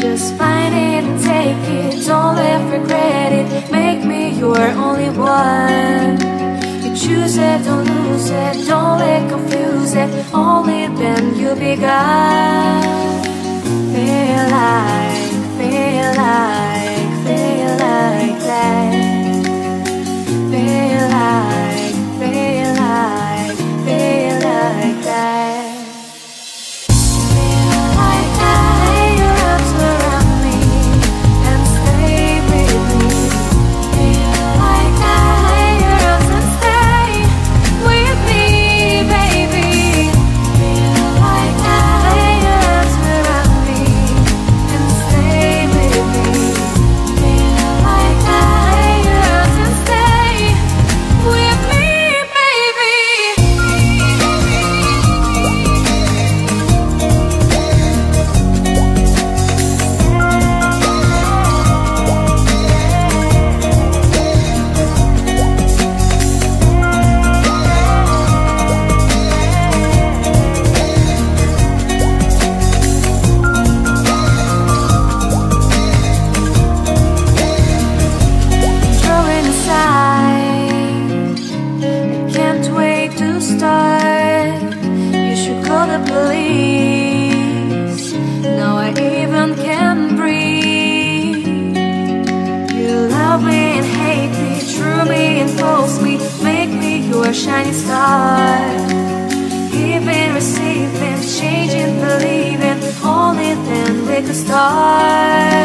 Just find it and take it. Don't let regret it. Make me your only one. You choose it, don't lose it. Don't let confuse it. Only then you'll be God. Start. You should call the police. Now I even can breathe. You love me and hate me, true me and false me, make me your shining star. Giving, receiving, changing, believing, only then we could start.